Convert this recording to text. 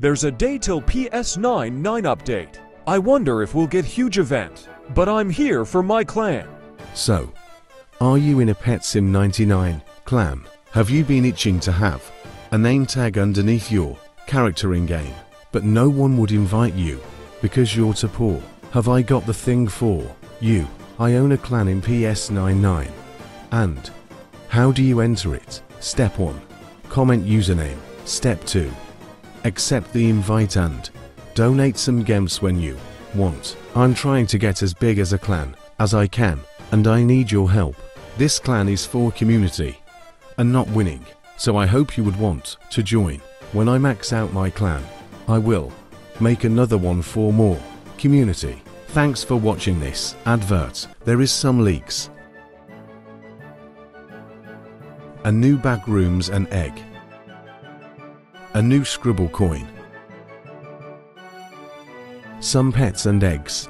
There's a day till PS99 update. I wonder if we'll get huge event. But I'm here for my clan. So, are you in a Pet Sim 99 clan? Have you been itching to have a name tag underneath your character in game, but no one would invite you because you're too poor? Have I got the thing for you? I own a clan in PS99. And how do you enter it? Step 1. Comment username. Step 2. Accept the invite and donate some gems when you want. I'm trying to get as big as a clan as I can, and I need your help. This clan is for community and not winning, so I hope you would want to join. When I max out my clan, I will make another one for more community. Thanks for watching this advert. There is some leaks. A new Backrooms and egg. A new scribble coin. Some pets and eggs.